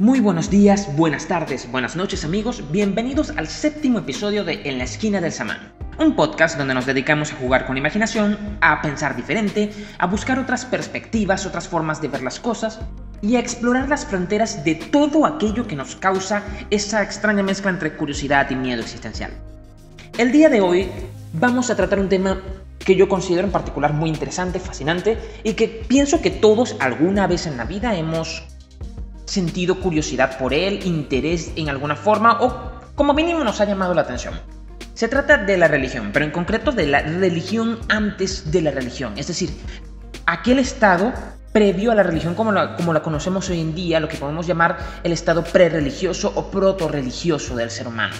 Muy buenos días, buenas tardes, buenas noches amigos, bienvenidos al séptimo episodio de En la esquina del samán, un podcast donde nos dedicamos a jugar con imaginación, a pensar diferente, a buscar otras perspectivas, otras formas de ver las cosas y a explorar las fronteras de todo aquello que nos causa esa extraña mezcla entre curiosidad y miedo existencial. El día de hoy vamos a tratar un tema que yo considero en particular muy interesante, fascinante y que pienso que todos alguna vez en la vida hemos sentido curiosidad por él, interés en alguna forma o como mínimo nos ha llamado la atención. Se trata de la religión, pero en concreto de la religión antes de la religión, es decir, aquel estado previo a la religión como la, como la conocemos hoy en día, lo que podemos llamar el estado prereligioso o proto-religioso del ser humano.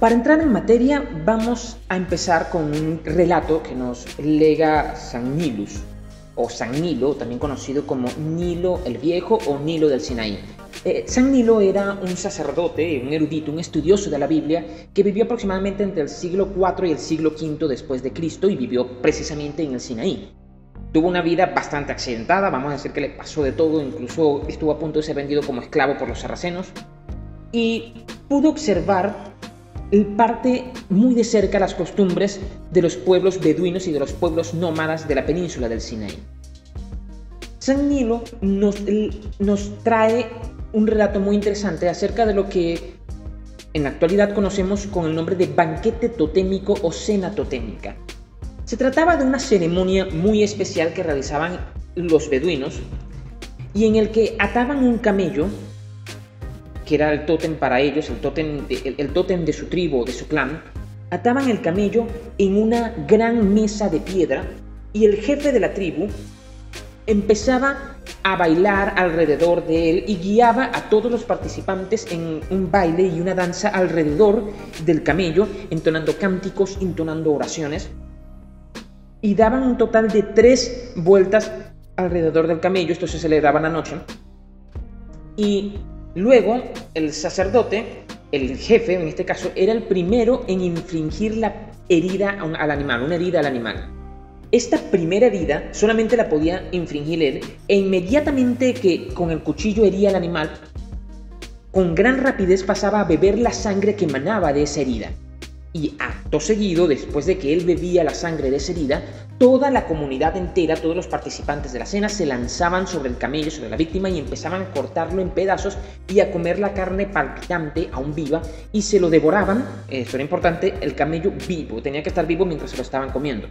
Para entrar en materia, vamos a empezar con un relato que nos lega San Nilus, o San Nilo, también conocido como Nilo el Viejo o Nilo del Sinaí. Eh, San Nilo era un sacerdote, un erudito, un estudioso de la Biblia que vivió aproximadamente entre el siglo IV y el siglo V después de Cristo y vivió precisamente en el Sinaí. Tuvo una vida bastante accidentada, vamos a decir que le pasó de todo, incluso estuvo a punto de ser vendido como esclavo por los sarracenos y pudo observar parte muy de cerca las costumbres de los pueblos beduinos y de los pueblos nómadas de la península del Sinaí. San Nilo nos, nos trae un relato muy interesante acerca de lo que en la actualidad conocemos con el nombre de banquete totémico o cena totémica. Se trataba de una ceremonia muy especial que realizaban los beduinos y en el que ataban un camello que era el tótem para ellos, el tótem, de, el, tótem de su tribu, de su clan, ataban el camello en una gran mesa de piedra y el jefe de la tribu empezaba a bailar alrededor de él y guiaba a todos los participantes en un baile y una danza alrededor del camello, entonando cánticos, entonando oraciones. Y daban un total de tres vueltas alrededor del camello, esto se celebraba la noche. Y Luego, el sacerdote, el jefe en este caso, era el primero en infringir la herida al animal, una herida al animal. Esta primera herida solamente la podía infringir él e inmediatamente que con el cuchillo hería al animal, con gran rapidez pasaba a beber la sangre que emanaba de esa herida. Y acto seguido, después de que él bebía la sangre de esa herida, toda la comunidad entera, todos los participantes de la cena se lanzaban sobre el camello, sobre la víctima y empezaban a cortarlo en pedazos y a comer la carne palpitante, aún viva, y se lo devoraban, esto era importante, el camello vivo, tenía que estar vivo mientras se lo estaban comiendo.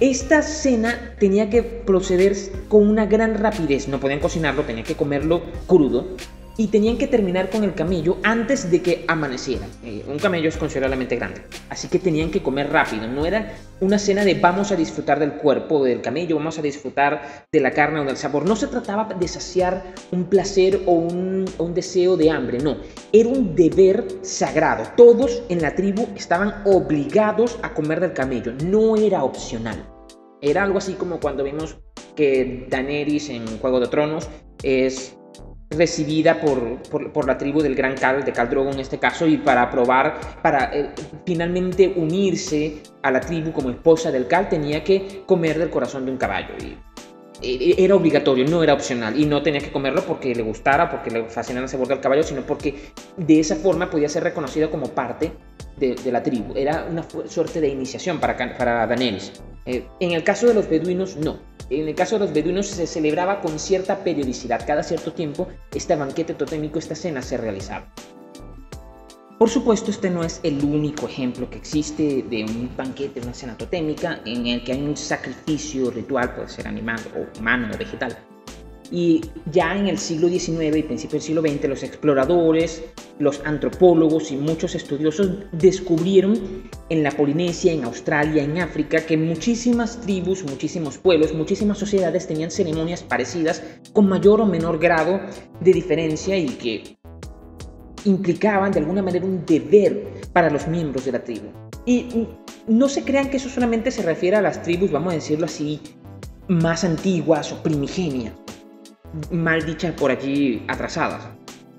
Esta cena tenía que proceder con una gran rapidez, no podían cocinarlo, tenían que comerlo crudo, y tenían que terminar con el camello antes de que amaneciera. Eh, un camello es considerablemente grande, así que tenían que comer rápido. No era una cena de vamos a disfrutar del cuerpo del camello, vamos a disfrutar de la carne o del sabor. No se trataba de saciar un placer o un, un deseo de hambre, no. Era un deber sagrado. Todos en la tribu estaban obligados a comer del camello, no era opcional. Era algo así como cuando vimos que Daenerys en Juego de Tronos es recibida por, por, la tribu del Gran Cal, de Cal Drogo en este caso, y para probar, para eh, finalmente unirse a la tribu como esposa del Cal, tenía que comer del corazón de un caballo. Y, era obligatorio, no era opcional, y no tenía que comerlo porque le gustara, porque le fascinara el sabor del caballo, sino porque de esa forma podía ser reconocido como parte de, la tribu. Era una suerte de iniciación para, para Daenerys. Eh, en el caso de los beduinos, no en el caso de los beduinos se celebraba con cierta periodicidad. Cada cierto tiempo este banquete totémico, esta cena se realizaba. Por supuesto, este no es el único ejemplo que existe de un banquete, una cena totémica, en el que hay un sacrificio ritual, puede ser animal o humano o vegetal. Y ya en el siglo XIX y principio del siglo XX, los exploradores, los antropólogos y muchos estudiosos descubrieron en la Polinesia, en Australia, en África, que muchísimas tribus, muchísimos pueblos, muchísimas sociedades tenían ceremonias parecidas con mayor o menor grado de diferencia y que implicaban de alguna manera un deber para los miembros de la tribu. Y no se crean que eso solamente se refiere a las tribus, vamos a decirlo así, más antiguas o primigenias mal dichas por allí atrasadas.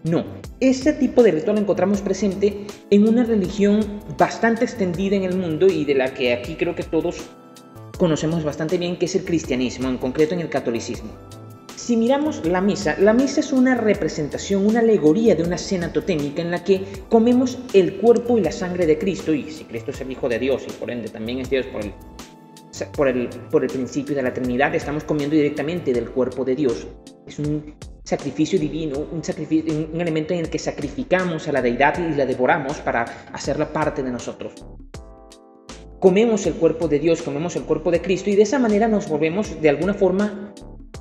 No, este tipo de ritual lo encontramos presente en una religión bastante extendida en el mundo y de la que aquí creo que todos conocemos bastante bien, que es el cristianismo, en concreto en el catolicismo. si miramos la misa, la misa es una representación, una alegoría de una cena totémica en la que comemos el cuerpo y la sangre de Cristo, y si Cristo es el Hijo de Dios y por ende también es Dios por el, por el, por el principio de la Trinidad, estamos comiendo directamente del cuerpo de Dios. Es un sacrificio divino, un, sacrificio, un elemento en el que sacrificamos a la deidad y la devoramos para hacerla parte de nosotros comemos el cuerpo de Dios, comemos el cuerpo de Cristo y de esa manera nos volvemos de alguna forma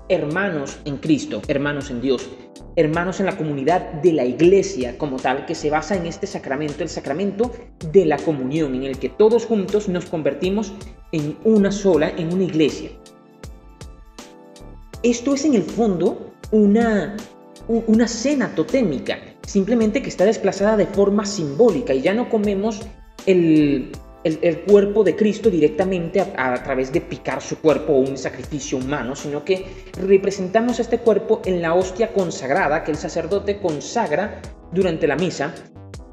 hermanos en Cristo, hermanos en Dios, hermanos en la comunidad de la iglesia como tal, que se basa en este sacramento, el sacramento de la comunión, en el que todos juntos nos convertimos en una sola, en una iglesia. Esto es en el fondo una, una cena totémica, simplemente que está desplazada de forma simbólica y ya no comemos el, el, cuerpo de Cristo directamente a, través de picar su cuerpo o un sacrificio humano, sino que representamos este cuerpo en la hostia consagrada que el sacerdote consagra durante la misa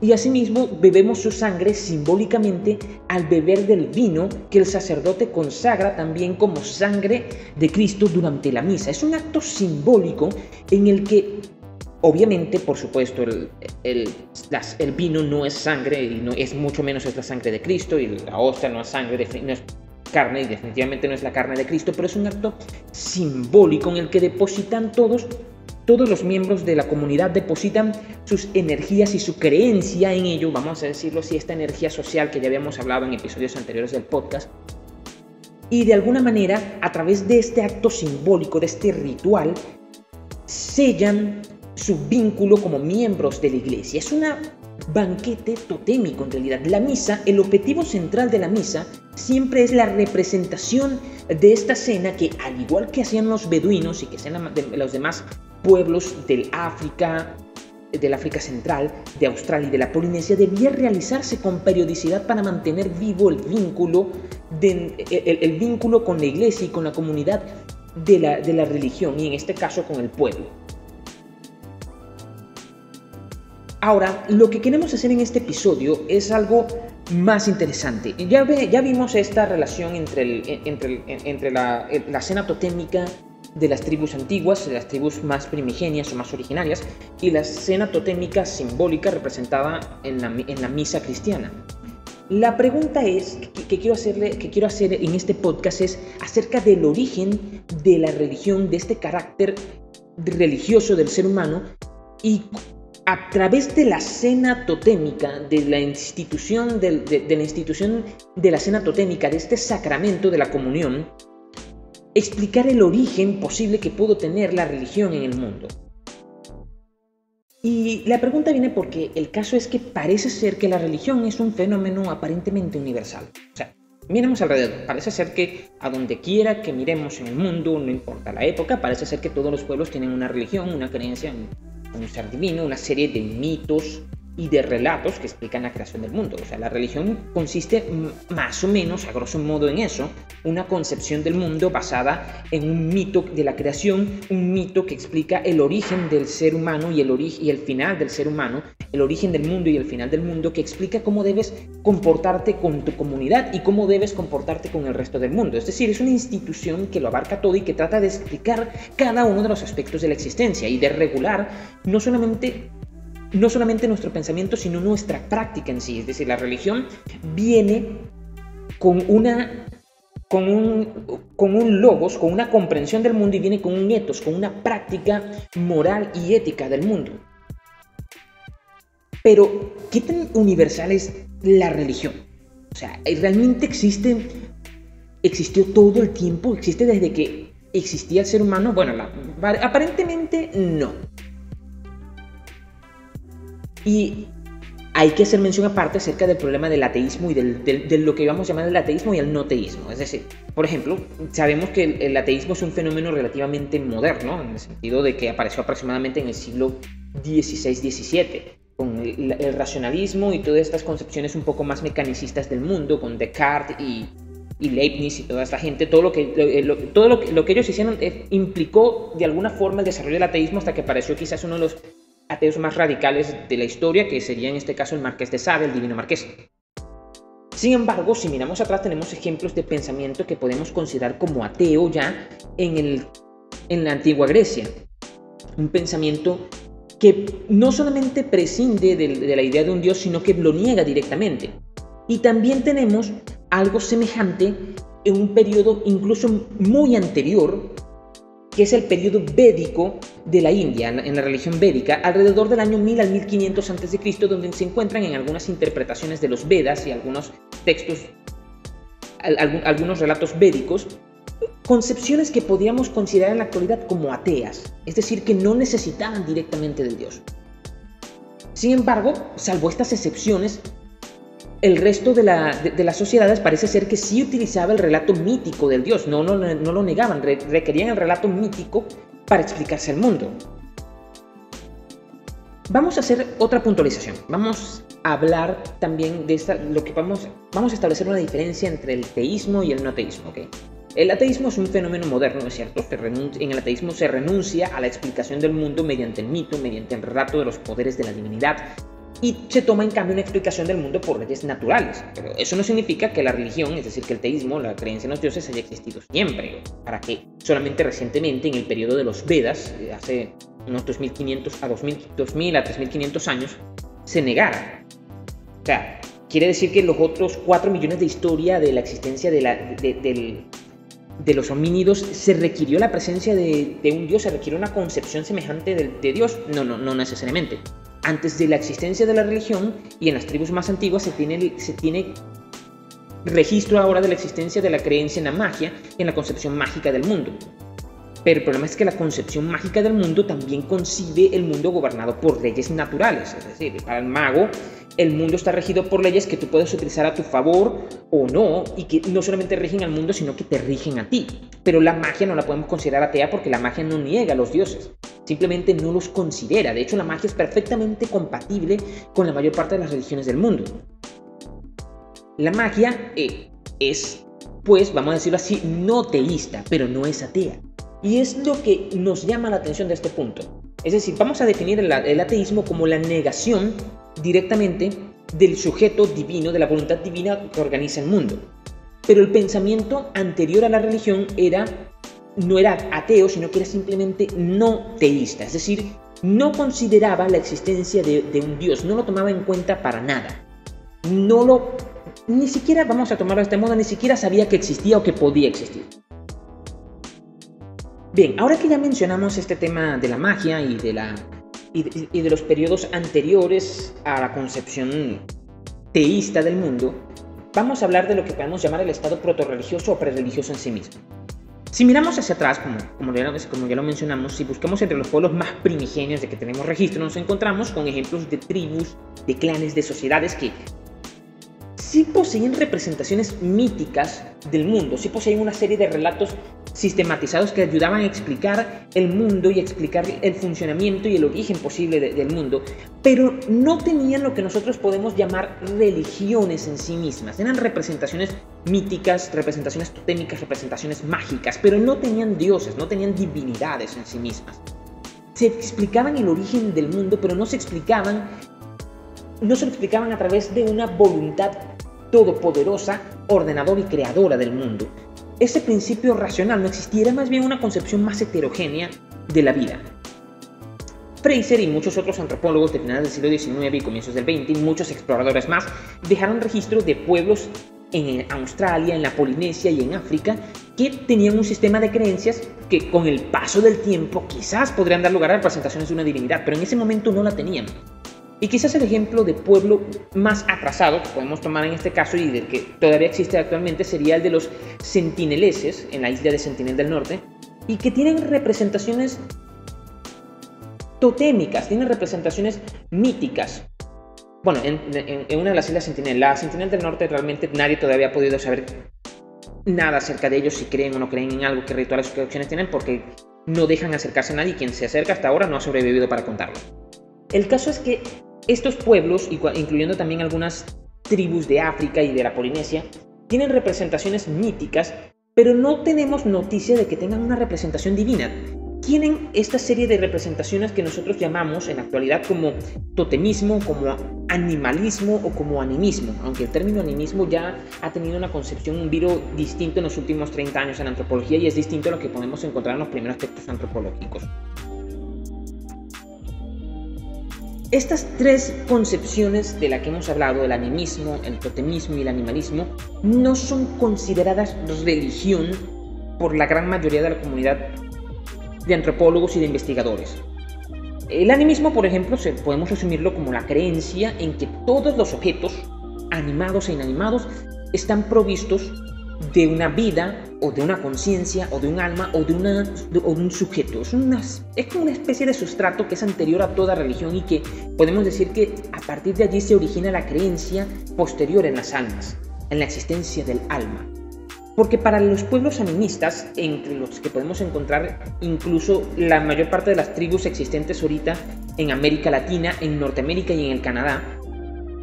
y asimismo bebemos su sangre simbólicamente al beber del vino que el sacerdote consagra también como sangre de Cristo durante la misa. Es un acto simbólico en el que Obviamente, por supuesto, el, el, vino no es sangre y no es mucho menos es la sangre de Cristo y la hostia no es sangre, no es carne y definitivamente no es la carne de Cristo, pero es un acto simbólico en el que depositan todos, todos los miembros de la comunidad depositan sus energías y su creencia en ello, vamos a decirlo así, esta energía social que ya habíamos hablado en episodios anteriores del podcast, y de alguna manera, a través de este acto simbólico, de este ritual, sellan su vínculo como miembros de la iglesia. Es un banquete totémico en realidad. La misa, el objetivo central de la misa, siempre es la representación de esta cena que, al igual que hacían los beduinos y que hacían los demás pueblos del África, del África Central, de Australia y de la Polinesia, debía realizarse con periodicidad para mantener vivo el vínculo, el, vínculo con la iglesia y con la comunidad de la, religión, y en este caso con el pueblo. Ahora, lo que queremos hacer en este episodio es algo más interesante. Ya, vimos esta relación entre, entre, entre la, la, cena totémica de las tribus antiguas, de las tribus más primigenias o más originarias, y la cena totémica simbólica representada en la, en la misa cristiana. La pregunta es, que, quiero hacerle, que quiero hacer en este podcast es acerca del origen de la religión, de este carácter religioso del ser humano y a través de la cena totémica, de la institución de, la institución de la cena totémica, de este sacramento de la comunión, explicar el origen posible que pudo tener la religión en el mundo. Y la pregunta viene porque el caso es que parece ser que la religión es un fenómeno aparentemente universal. O sea, miremos alrededor, parece ser que a donde quiera que miremos en el mundo, no importa la época, parece ser que todos los pueblos tienen una religión, una creencia en un ser divino, una serie de mitos y de relatos que explican la creación del mundo. O sea, la religión consiste más o menos, a grosso modo, en eso, una concepción del mundo basada en un mito de la creación, un mito que explica el origen del ser humano y el, y el final del ser humano, el origen del mundo y el final del mundo, que explica cómo debes comportarte con tu comunidad y cómo debes comportarte con el resto del mundo. Es decir, es una institución que lo abarca todo y que trata de explicar cada uno de los aspectos de la existencia y de regular no solamente no solamente nuestro pensamiento, sino nuestra práctica en sí. Es decir, la religión viene con una con un, con un logos, con una comprensión del mundo y viene con un etos, con una práctica moral y ética del mundo. Pero, ¿qué tan universal es la religión? O sea, ¿realmente existe, existió todo el tiempo? ¿Existe desde que existía el ser humano? Bueno, aparentemente no. Y hay que hacer mención aparte acerca del problema del ateísmo y del, de lo que vamos a llamar el ateísmo y el no teísmo. Es decir, por ejemplo, sabemos que el, ateísmo es un fenómeno relativamente moderno, en el sentido de que apareció aproximadamente en el siglo XVI-XVII, con el, racionalismo y todas estas concepciones un poco más mecanicistas del mundo, con Descartes y, Leibniz y toda esta gente, todo lo que, todo lo que, ellos hicieron eh, implicó de alguna forma el desarrollo del ateísmo hasta que apareció quizás uno de los ateos más radicales de la historia, que sería en este caso el Marqués de Sade, el Divino Marqués. Sin embargo, si miramos atrás tenemos ejemplos de pensamiento que podemos considerar como ateo ya en el en la antigua Grecia. Un pensamiento que no solamente prescinde de, la idea de un Dios, sino que lo niega directamente. Y también tenemos algo semejante en un periodo incluso muy anterior, que es el periodo védico de la India, en la religión védica, alrededor del año 1000 al 1500 a.C., donde se encuentran en algunas interpretaciones de los Vedas y algunos textos, algunos relatos védicos, concepciones que podríamos considerar en la actualidad como ateas, es decir, que no necesitaban directamente del Dios. Sin embargo, salvo estas excepciones, el resto de, las sociedades parece ser que sí utilizaba el relato mítico del Dios, no, no, no lo negaban, requerían el relato mítico para explicarse el mundo. Vamos a hacer otra puntualización. Vamos a hablar también de esta, lo que vamos, vamos a establecer una diferencia entre el teísmo y el no teísmo. El ateísmo es un fenómeno moderno, es cierto. En el ateísmo se renuncia a la explicación del mundo mediante el mito, mediante el relato de los poderes de la divinidad, y se toma en cambio una explicación del mundo por leyes naturales. Pero eso no significa que la religión, es decir, que el teísmo, la creencia en los dioses, haya existido siempre, para que solamente recientemente, en el periodo de los Vedas, eh, hace unos 2500 a 2000, 2000 a 3500 años, se negara. O sea, quiere decir que los otros 4 millones de historia de la existencia de la, del, de los homínidos se requirió la presencia de, un dios, se requirió una concepción semejante de, Dios. No, no, no necesariamente. Antes de la existencia de la religión y en las tribus más antiguas se tiene, registro ahora de la existencia de la creencia en la magia en la concepción mágica del mundo. Pero el problema es que la concepción mágica del mundo también concibe el mundo gobernado por leyes naturales. Es decir, para el mago el mundo está regido por leyes que tú puedes utilizar a tu favor o no, y que no solamente rigen al mundo, sino que te rigen a ti. Pero la magia no la podemos considerar atea porque la magia no niega a los dioses, simplemente no los considera. De hecho, la magia es perfectamente compatible con la mayor parte de las religiones del mundo. La magia eh, es, pues, vamos a decirlo así, no teísta, pero no es atea. Y es lo que nos llama la atención de este punto. Es decir, vamos a definir el, ateísmo como la negación directamente del sujeto divino, de la voluntad divina que organiza el mundo. Pero el pensamiento anterior a la religión era no era ateo, sino que era simplemente no teísta, es decir, no consideraba la existencia de, un Dios, no lo tomaba en cuenta para nada. No lo, ni siquiera, vamos a tomarlo de este modo, ni siquiera sabía que existía o que podía existir. Bien, ahora que ya mencionamos este tema de la magia y de, la, y de, los periodos anteriores a la concepción teísta del mundo, vamos a hablar de lo que podemos llamar el estado proto-religioso o prereligioso en sí mismo. Si miramos hacia atrás, como, como, ya, como, ya, lo mencionamos, si buscamos entre los pueblos más primigenios de que tenemos registro, nos encontramos con ejemplos de tribus, de clanes, de sociedades que sí poseían representaciones míticas del mundo, sí poseían una serie de relatos sistematizados que ayudaban a explicar el mundo y explicar el funcionamiento y el origen posible del mundo, pero no tenían lo que nosotros podemos llamar religiones en sí mismas. Eran representaciones míticas, representaciones totémicas, representaciones mágicas, pero no tenían dioses, no tenían divinidades en sí mismas. Se explicaban el origen del mundo, pero no se explicaban no se explicaban a través de una voluntad todopoderosa, ordenadora y creadora del mundo, ese principio racional no existiera, más bien una concepción más heterogénea de la vida. Fraser y muchos otros antropólogos de finales del siglo XIX y comienzos del XX y muchos exploradores más dejaron registro de pueblos en Australia, en la Polinesia y en África que tenían un sistema de creencias que con el paso del tiempo quizás podrían dar lugar a representaciones de una divinidad, pero en ese momento no la tenían. Y quizás el ejemplo de pueblo más atrasado que podemos tomar en este caso y del que todavía existe actualmente sería el de los sentineleses en la isla de Sentinel del Norte y que tienen representaciones totémicas, tienen representaciones míticas. Bueno, en, una de las islas Sentinel, la Sentinel del Norte realmente nadie todavía ha podido saber nada acerca de ellos, si creen o no creen en algo, qué rituales o qué opciones tienen, porque no dejan acercarse a nadie y quien se acerca hasta ahora no ha sobrevivido para contarlo. El caso es que estos pueblos, incluyendo también algunas tribus de África y de la Polinesia, tienen representaciones míticas, pero no tenemos noticia de que tengan una representación divina. tienen esta serie de representaciones que nosotros llamamos en la actualidad como totemismo, como animalismo o como animismo, aunque el término animismo ya ha tenido una concepción, un viro distinto en los últimos 30 años en antropología y es distinto a lo que podemos encontrar en los primeros textos antropológicos. Estas tres concepciones de las que hemos hablado, el animismo, el totemismo y el animalismo, no son consideradas religión por la gran mayoría de la comunidad de antropólogos y de investigadores. El animismo, por ejemplo, podemos resumirlo como la creencia en que todos los objetos, animados e inanimados, están provistos de una vida o de una conciencia o de un alma o de, una, un sujeto. Es, una, es como una especie de sustrato que es anterior a toda religión y que podemos decir que a partir de allí se origina la creencia posterior en las almas, en la existencia del alma. Porque para los pueblos animistas, entre los que podemos encontrar incluso la mayor parte de las tribus existentes ahorita en América Latina, en Norteamérica y en el Canadá,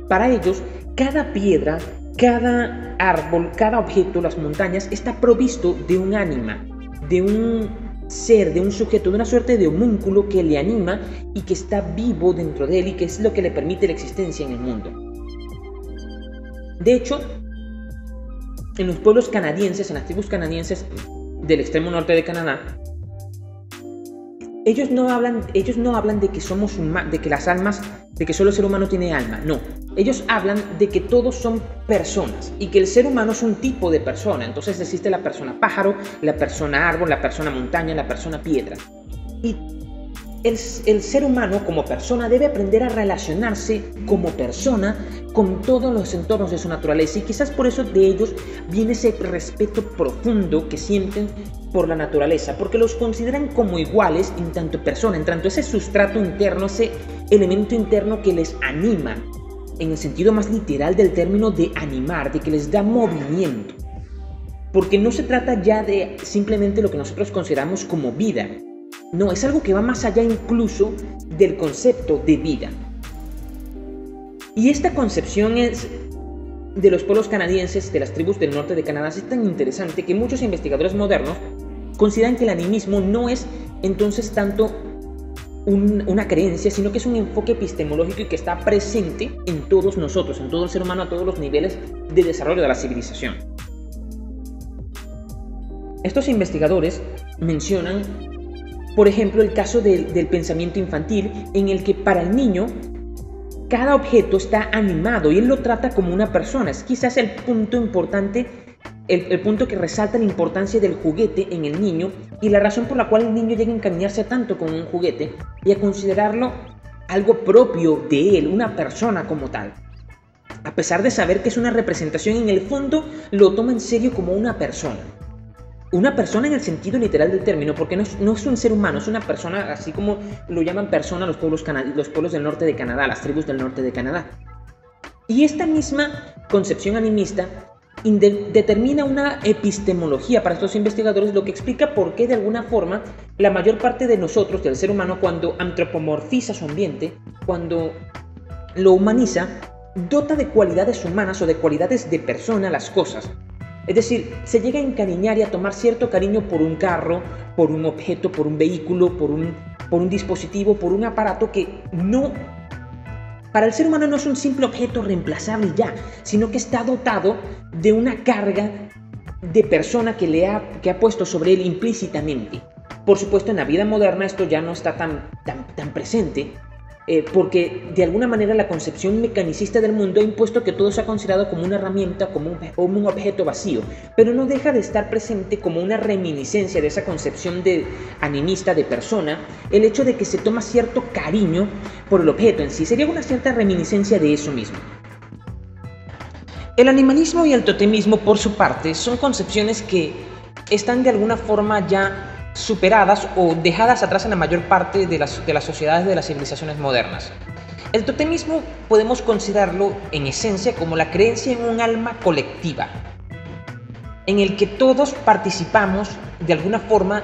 para ellos cada piedra, cada árbol, cada objeto, las montañas, está provisto de un ánima, de un ser, de un sujeto, de una suerte de homúnculo que le anima y que está vivo dentro de él y que es lo que le permite la existencia en el mundo. De hecho, en los pueblos canadienses, en las tribus canadienses del extremo norte de Canadá, ellos no hablan, ellos no hablan de que somos de que las almas, de que solo el ser humano tiene alma, no. Ellos hablan de que todos son personas y que el ser humano es un tipo de persona. Entonces existe la persona pájaro, la persona árbol, la persona montaña, la persona piedra. Y el, ser humano como persona debe aprender a relacionarse como persona con todos los entornos de su naturaleza y quizás por eso de ellos viene ese respeto profundo que sienten por la naturaleza, porque los consideran como iguales en tanto persona, en tanto ese sustrato interno, ese elemento interno que les anima, en el sentido más literal del término de animar, de que les da movimiento. Porque no se trata ya de simplemente lo que nosotros consideramos como vida, no, es algo que va más allá incluso del concepto de vida. Y esta concepción es de los pueblos canadienses, de las tribus del norte de Canadá, es tan interesante que muchos investigadores modernos consideran que el animismo no es entonces tanto una creencia, sino que es un enfoque epistemológico y que está presente en todos nosotros, en todo el ser humano, a todos los niveles de desarrollo de la civilización. Estos investigadores mencionan por ejemplo, el caso del, pensamiento infantil, en el que para el niño cada objeto está animado y él lo trata como una persona. Es quizás el punto importante, el, punto que resalta la importancia del juguete en el niño y la razón por la cual el niño llega a encariñarse tanto con un juguete y a considerarlo algo propio de él, una persona como tal. A pesar de saber que es una representación, en el fondo lo toma en serio como una persona una persona en el sentido literal del término, porque no es, un ser humano, es una persona, así como lo llaman persona los pueblos, los pueblos del norte de Canadá, las tribus del norte de Canadá. Y esta misma concepción animista determina una epistemología para estos investigadores, lo que explica por qué de alguna forma la mayor parte de nosotros, del ser humano, cuando antropomorfiza su ambiente, cuando lo humaniza, dota de cualidades humanas o de cualidades de persona las cosas. Es decir, se llega a encariñar y a tomar cierto cariño por un carro, por un objeto, por un vehículo, por un, por un dispositivo, por un aparato que no... Para el ser humano no es un simple objeto reemplazable ya, sino que está dotado de una carga de persona que, le ha, que ha puesto sobre él implícitamente. Por supuesto, en la vida moderna esto ya no está tan, tan, tan presente, eh, porque de alguna manera la concepción mecanicista del mundo ha impuesto que todo se ha considerado como una herramienta, como un, como un objeto vacío, pero no deja de estar presente como una reminiscencia de esa concepción de animista de persona, el hecho de que se toma cierto cariño por el objeto en sí, sería una cierta reminiscencia de eso mismo. El animalismo y el totemismo, por su parte, son concepciones que están de alguna forma ya superadas o dejadas atrás en la mayor parte de las, de las sociedades de las civilizaciones modernas. El totemismo podemos considerarlo en esencia como la creencia en un alma colectiva, en el que todos participamos de alguna forma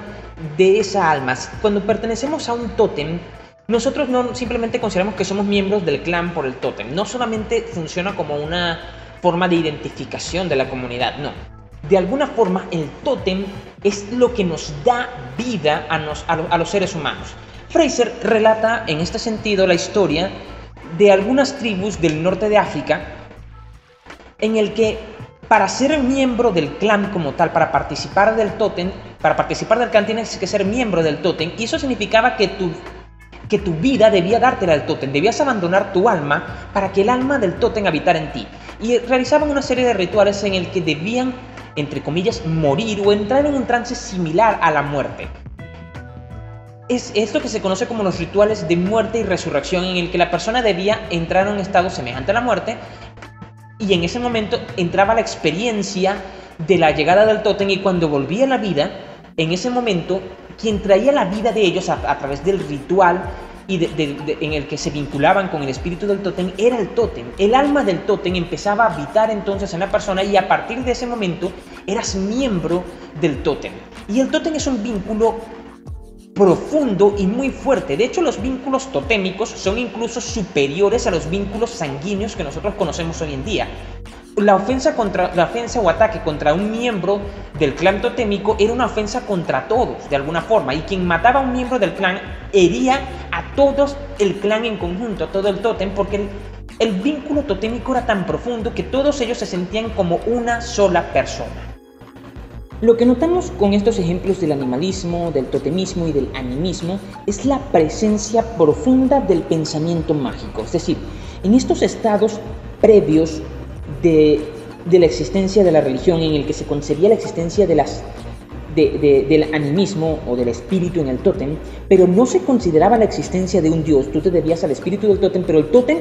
de esa alma. Cuando pertenecemos a un tótem, nosotros no simplemente consideramos que somos miembros del clan por el tótem, no solamente funciona como una forma de identificación de la comunidad, no de alguna forma el tótem es lo que nos da vida a, los seres humanos. Fraser relata en este sentido la historia de algunas tribus del norte de África en el que para ser miembro del clan como tal, para participar del tótem, para participar del clan tienes que ser miembro del tótem y eso significaba que tu, que tu vida debía dártela al tótem, debías abandonar tu alma para que el alma del tótem habitara en ti. Y realizaban una serie de rituales en el que debían, entre comillas, morir o entrar en un trance similar a la muerte. Es esto que se conoce como los rituales de muerte y resurrección, en el que la persona debía entrar en un estado semejante a la muerte y en ese momento entraba la experiencia de la llegada del tótem y cuando volvía a la vida, en ese momento, quien traía la vida de ellos a, través del ritual y en el que se vinculaban con el espíritu del tótem era el tótem. El alma del tótem empezaba a habitar entonces en la persona y a partir de ese momento eras miembro del tótem. Y el tótem es un vínculo profundo y muy fuerte. De hecho, los vínculos totémicos son incluso superiores a los vínculos sanguíneos que nosotros conocemos hoy en día. La ofensa, contra, la ofensa o ataque contra un miembro del clan totémico era una ofensa contra todos, de alguna forma, y quien mataba a un miembro del clan hería a todos el clan en conjunto, a todo el tótem, porque el, el vínculo totémico era tan profundo que todos ellos se sentían como una sola persona. Lo que notamos con estos ejemplos del animalismo, del totemismo y del animismo es la presencia profunda del pensamiento mágico, es decir, en estos estados previos de, la existencia de la religión, en el que se concebía la existencia del animismo o del espíritu en el tótem, pero no se consideraba la existencia de un dios, tú te debías al espíritu del tótem, pero el tótem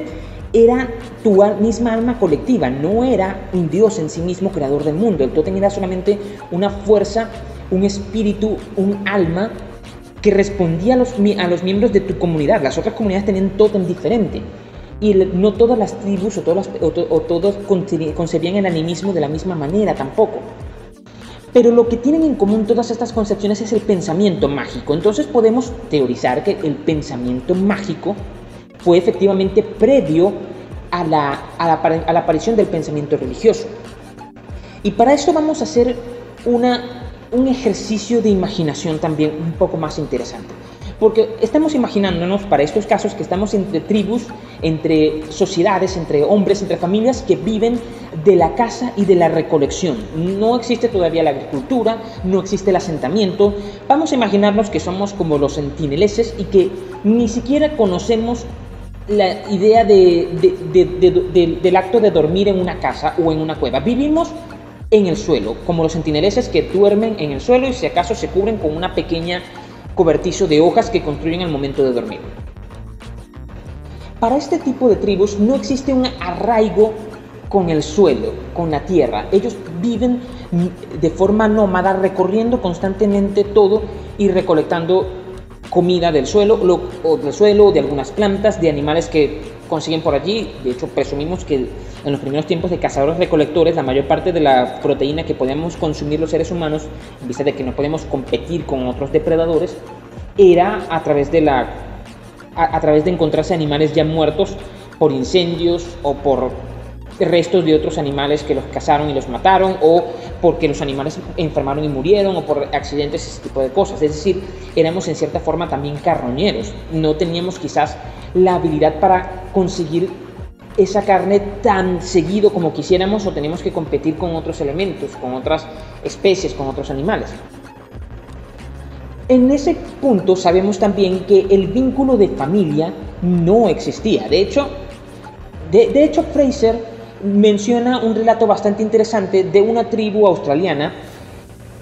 era tu misma alma colectiva, no era un Dios en sí mismo creador del mundo. El tótem era solamente una fuerza, un espíritu, un alma que respondía a los, a los miembros de tu comunidad. Las otras comunidades tenían tótem diferente. Y no todas las tribus o, todas o, todos concebían el animismo de la misma manera tampoco. Pero lo que tienen en común todas estas concepciones es el pensamiento mágico. Entonces podemos teorizar que el pensamiento mágico fue efectivamente previo a la, aparición del pensamiento religioso. Y para eso vamos a hacer un ejercicio de imaginación también un poco más interesante. Porque estamos imaginándonos para estos casos que estamos entre tribus, entre sociedades, entre hombres, entre familias que viven de la casa y de la recolección. No existe todavía la agricultura, no existe el asentamiento. Vamos a imaginarnos que somos como los sentineleses y que ni siquiera conocemos la idea del acto de dormir en una casa o en una cueva. Vivimos en el suelo, como los sentineleses que duermen en el suelo y si acaso se cubren con una pequeña cobertizo de hojas que construyen al momento de dormir. Para este tipo de tribus no existe un arraigo con el suelo, con la tierra. Ellos viven de forma nómada, recorriendo constantemente todo y recolectando comida del suelo o del suelo, de algunas plantas, de animales que consiguen por allí. De hecho, presumimos que en los primeros tiempos de cazadores recolectores, la mayor parte de la proteína que podemos consumir los seres humanos, en vista de que no podemos competir con otros depredadores, era a través de la a través de encontrarse animales ya muertos por incendios o por restos de otros animales que los cazaron y los mataron, o porque los animales enfermaron y murieron, o por accidentes, ese tipo de cosas. Es decir, éramos en cierta forma también carroñeros. No teníamos quizás la habilidad para conseguir esa carne tan seguido como quisiéramos o tenemos que competir con otros elementos, con otras especies, con otros animales. En ese punto sabemos también que el vínculo de familia no existía. De hecho, de, de hecho Fraser menciona un relato bastante interesante de una tribu australiana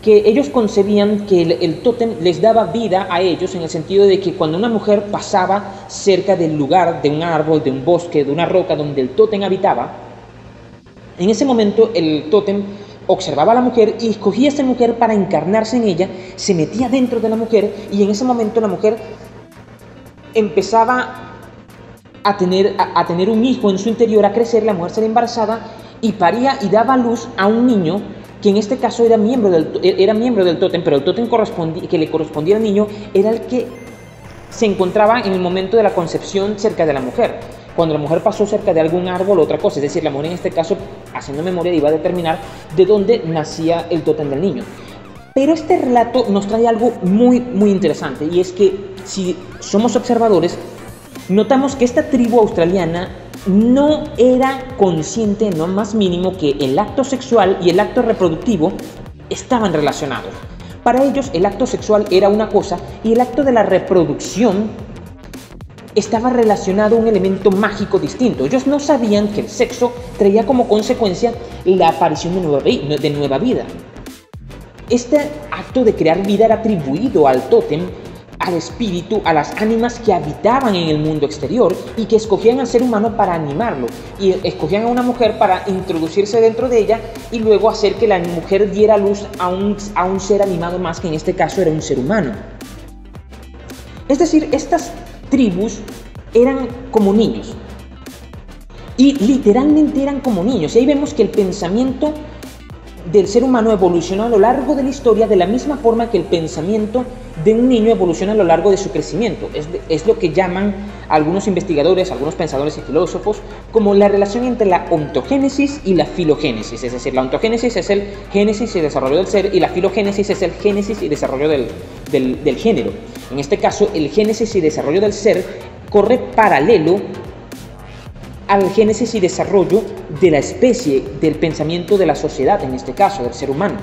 que ellos concebían que el, tótem les daba vida a ellos en el sentido de que cuando una mujer pasaba cerca del lugar de un árbol, de un bosque, de una roca donde el tótem habitaba, en ese momento el tótem observaba a la mujer y escogía a esa mujer para encarnarse en ella, se metía dentro de la mujer y en ese momento la mujer empezaba a tener, a, tener un hijo en su interior, a crecer, la mujer será embarazada y paría y daba luz a un niño que en este caso era miembro del, era miembro del tótem, pero el tótem que le correspondía al niño era el que se encontraba en el momento de la concepción cerca de la mujer. cuando la mujer pasó cerca de algún árbol o otra cosa. Es decir, la mujer en este caso, haciendo memoria, iba a determinar de dónde nacía el tótem del niño. Pero este relato nos trae algo muy, muy interesante y es que si somos observadores, notamos que esta tribu australiana no era consciente no más mínimo que el acto sexual y el acto reproductivo estaban relacionados. Para ellos el acto sexual era una cosa y el acto de la reproducción estaba relacionado a un elemento mágico distinto. Ellos no sabían que el sexo traía como consecuencia la aparición de nueva, de nueva vida. Este acto de crear vida era atribuido al tótem al espíritu, a las ánimas que habitaban en el mundo exterior y que escogían al ser humano para animarlo. Y escogían a una mujer para introducirse dentro de ella y luego hacer que la mujer diera luz a un, a un ser animado más que en este caso era un ser humano. Es decir, estas tribus eran como niños. Y literalmente eran como niños. Y ahí vemos que el pensamiento del ser humano evolucionó a lo largo de la historia de la misma forma que el pensamiento de un niño evoluciona a lo largo de su crecimiento. Es, lo que llaman algunos investigadores, algunos pensadores y filósofos como la relación entre la ontogénesis y la filogénesis. Es decir, la ontogénesis es el génesis y desarrollo del ser y la filogénesis es el génesis y desarrollo del, del género. En este caso, el génesis y desarrollo del ser corre paralelo al génesis y desarrollo de la especie, del pensamiento de la sociedad, en este caso, del ser humano.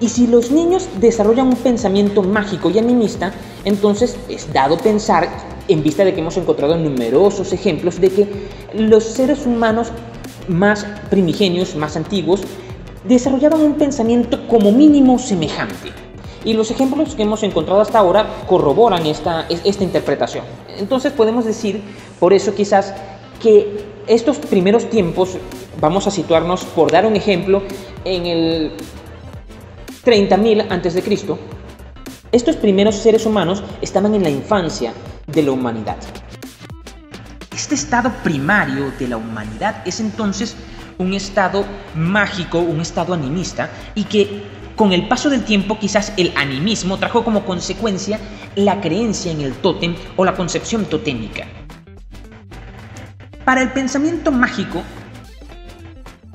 Y si los niños desarrollan un pensamiento mágico y animista, entonces es dado pensar, en vista de que hemos encontrado numerosos ejemplos, de que los seres humanos más primigenios, más antiguos, desarrollaban un pensamiento como mínimo semejante. Y los ejemplos que hemos encontrado hasta ahora corroboran esta, esta interpretación. Entonces podemos decir, por eso quizás, que estos primeros tiempos, vamos a situarnos, por dar un ejemplo, en el 30.000 antes de Cristo, estos primeros seres humanos estaban en la infancia de la humanidad. Este estado primario de la humanidad es entonces un estado mágico, un estado animista, y que con el paso del tiempo quizás el animismo trajo como consecuencia la creencia en el tótem o la concepción totémica. Para el pensamiento mágico,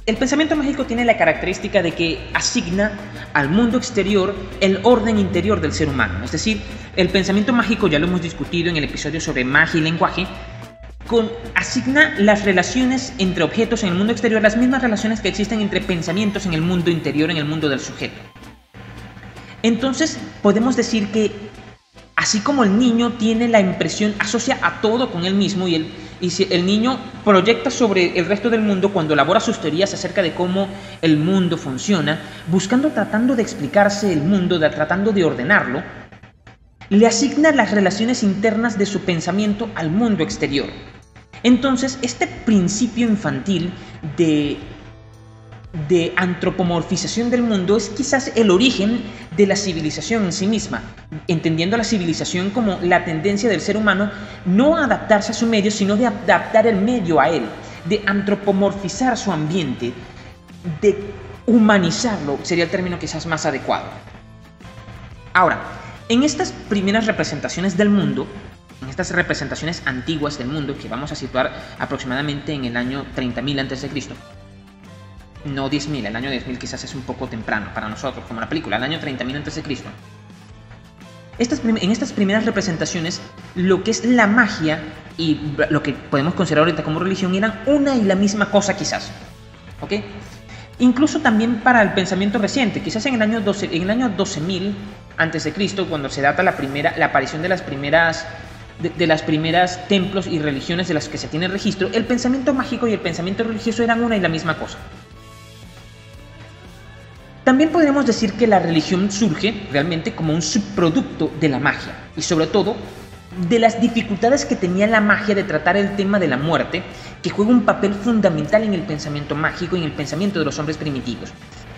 el pensamiento mágico tiene la característica de que asigna al mundo exterior el orden interior del ser humano. Es decir, el pensamiento mágico, ya lo hemos discutido en el episodio sobre magia y lenguaje, con, asigna las relaciones entre objetos en el mundo exterior, las mismas relaciones que existen entre pensamientos en el mundo interior, en el mundo del sujeto. Entonces, podemos decir que así como el niño tiene la impresión, asocia a todo con él mismo y el y si el niño proyecta sobre el resto del mundo cuando elabora sus teorías acerca de cómo el mundo funciona, buscando, tratando de explicarse el mundo, tratando de ordenarlo, le asigna las relaciones internas de su pensamiento al mundo exterior. Entonces, este principio infantil de de antropomorfización del mundo es quizás el origen de la civilización en sí misma, entendiendo la civilización como la tendencia del ser humano no a adaptarse a su medio, sino de adaptar el medio a él, de antropomorfizar su ambiente, de humanizarlo, sería el término quizás más adecuado. Ahora, en estas primeras representaciones del mundo, en estas representaciones antiguas del mundo, que vamos a situar aproximadamente en el año 30.000 a.C., no 10.000, el año 10.000 quizás es un poco temprano para nosotros, como la película, el año 30.000 antes de Cristo. Estas, en estas primeras representaciones, lo que es la magia y lo que podemos considerar ahorita como religión eran una y la misma cosa quizás. ¿Ok? Incluso también para el pensamiento reciente, quizás en el año 12, en el año 12.000 antes de Cristo, cuando se data la primera, la aparición de las primeras de, las primeras templos y religiones de las que se tiene registro, el pensamiento mágico y el pensamiento religioso eran una y la misma cosa. También podríamos decir que la religión surge realmente como un subproducto de la magia y sobre todo de las dificultades que tenía la magia de tratar el tema de la muerte, que juega un papel fundamental en el pensamiento mágico y en el pensamiento de los hombres primitivos.